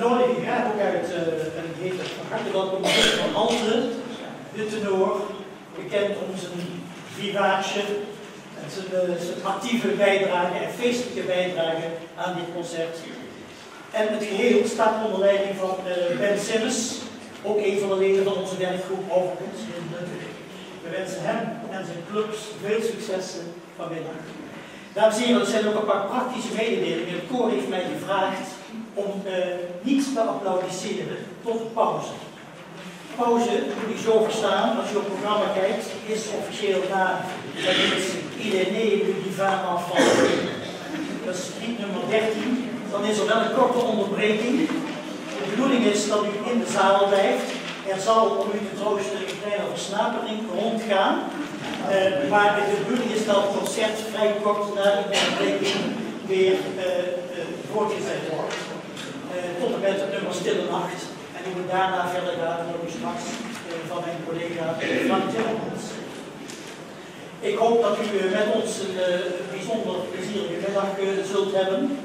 We nodigen graag ook uit, uh, en ik heet het van harte welkom, van Halte, de tenor, bekend om zijn vivace en zijn, uh, zijn actieve bijdrage en feestelijke bijdrage aan dit concert. En het geheel staat onder leiding van uh, Ben Simmons, ook een van de leden van onze werkgroep overigens. We wensen hem en zijn clubs veel successen vanmiddag. Dames en heren, er zijn ook een paar praktische mededelingen. Het koor heeft mij gevraagd om uh, niet te applaudisseren tot pauze. Pauze, moet je zo verstaan, als je op het programma kijkt, is officieel na het Irénée du Divan van dat is lied nummer 13. Dan is er wel een korte onderbreking. De bedoeling is dat u in de zaal blijft. Er zal om u te troosten een kleine versnapering rondgaan. Uh, maar de bedoeling is dat het concert vrij kort na de onderbreking weer uh, uh, voortgezet wordt. Tot en met het nummer Stille Nacht. En hoe we daarna verder gaan, hoor u straks van mijn collega Frank Timmermans. Ik hoop dat u met ons een bijzonder plezierige middag zult hebben.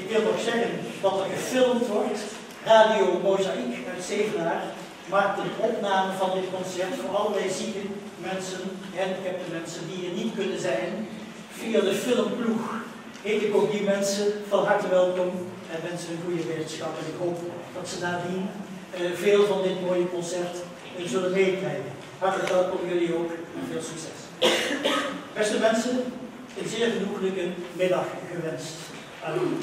Ik wil nog zeggen dat er gefilmd wordt. Radio Mozaïek uit Zevenaar maakt een opname van dit concert voor allerlei zieke mensen, gehandicapte mensen die hier niet kunnen zijn. Via de filmploeg heet ik ook die mensen van harte welkom en wens een goede wetenschap. En ik hoop dat ze nadien uh, veel van dit mooie concert uh, zullen meekrijgen. Hartelijk welkom jullie ook en veel succes. Beste mensen, een zeer genoeglijke middag gewenst. Amen.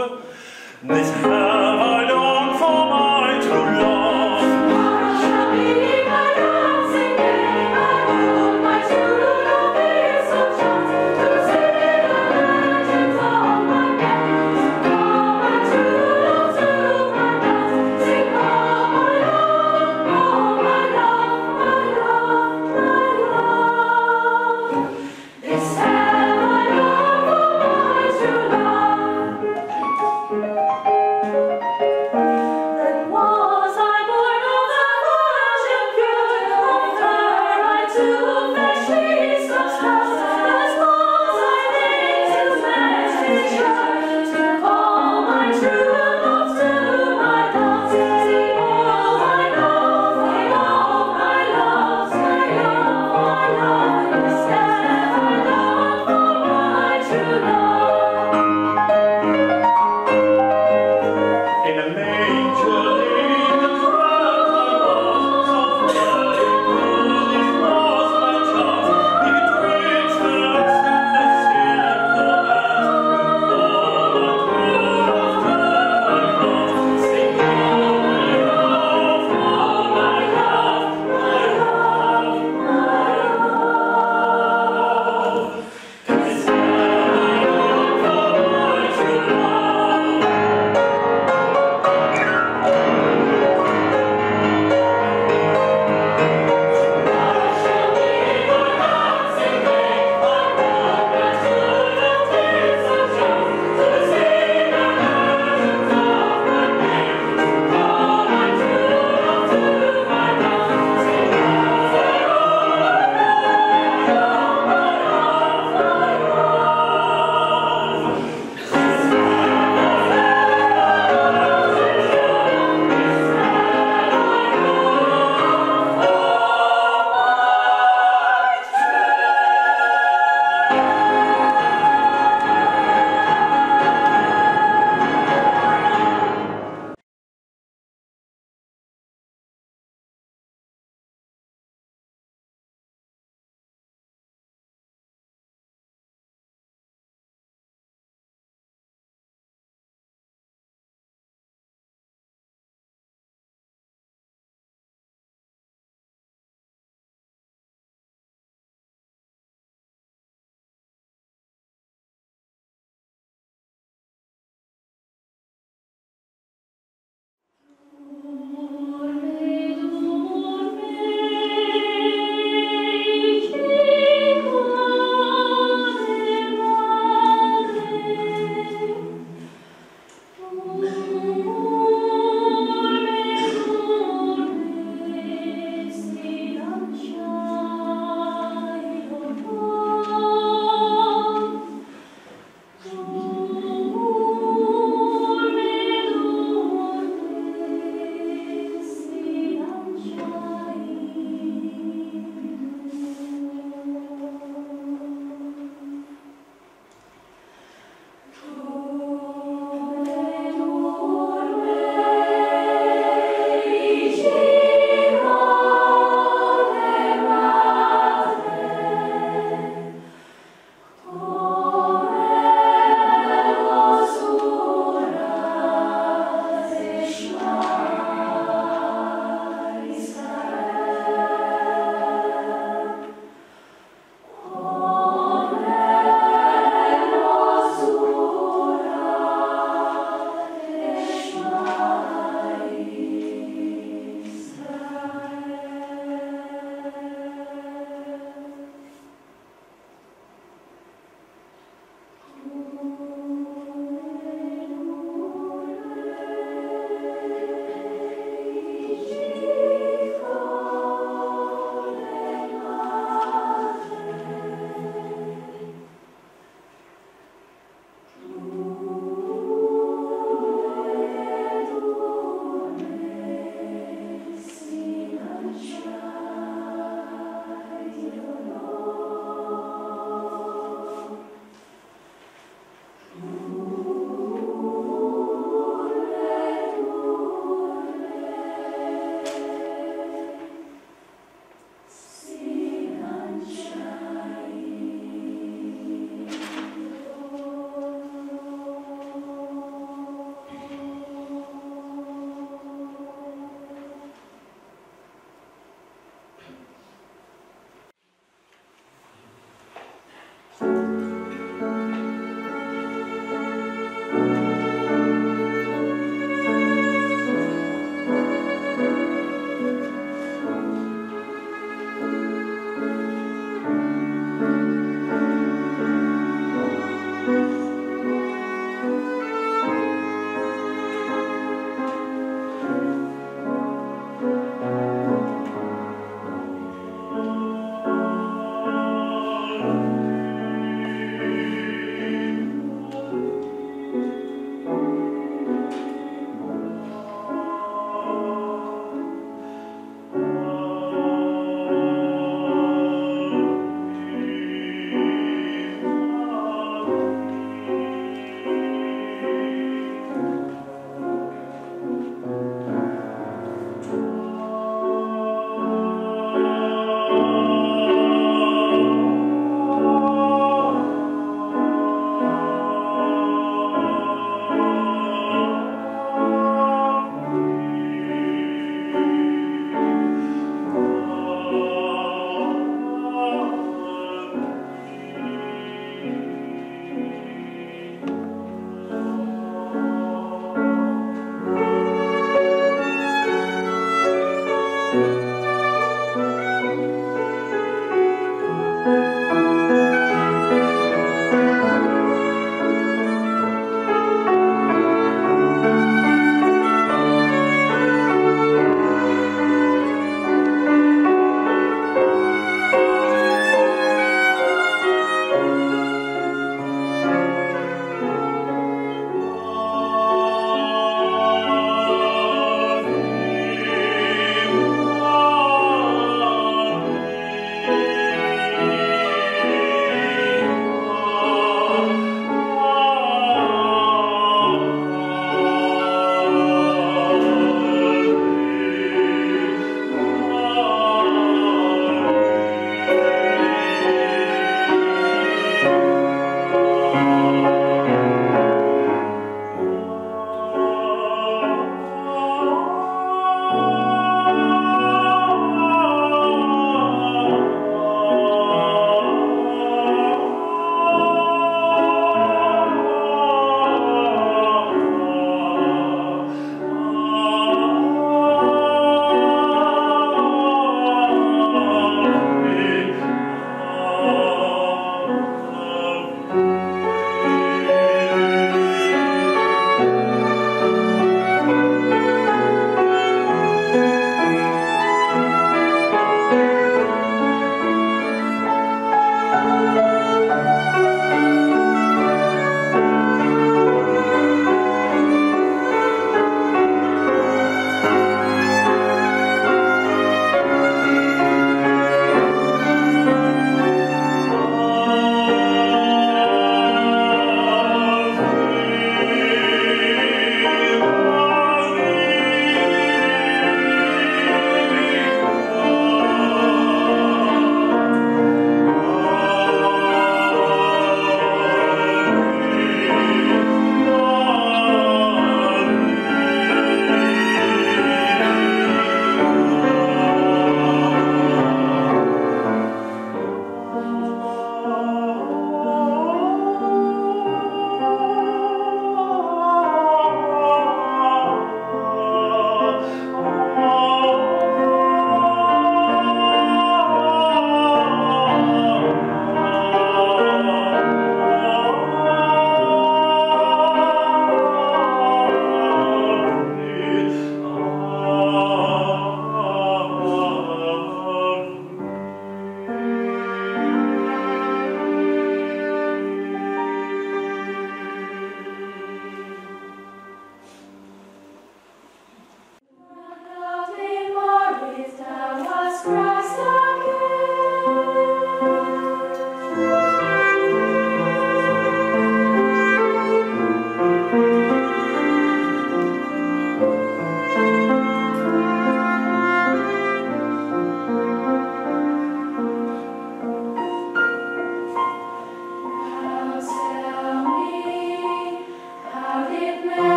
over this.